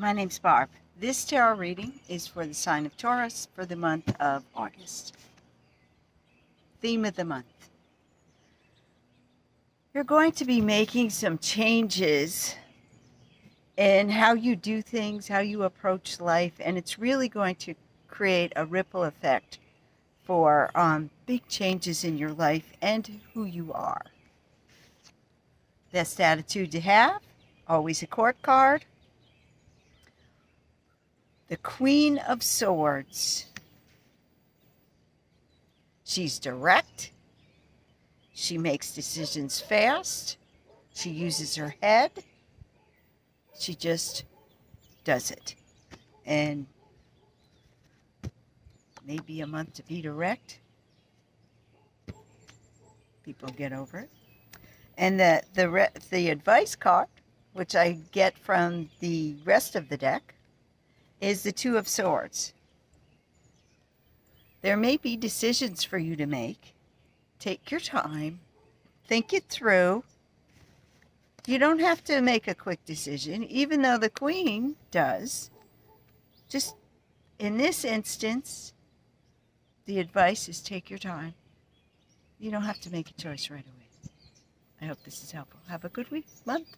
my name's Barb. This tarot reading is for the sign of Taurus for the month of August. Theme of the month. You're going to be making some changes in how you do things, how you approach life, and it's really going to create a ripple effect for um, big changes in your life and who you are. Best attitude to have, always a court card. The Queen of Swords. She's direct. She makes decisions fast. She uses her head. She just does it. And maybe a month to be direct. People get over it. And the the the advice card, which I get from the rest of the deck, is the Two of Swords. There may be decisions for you to make. Take your time, think it through. You don't have to make a quick decision, even though the Queen does. Just in this instance, the advice is take your time. You don't have to make a choice right away. I hope this is helpful. Have a good week, month.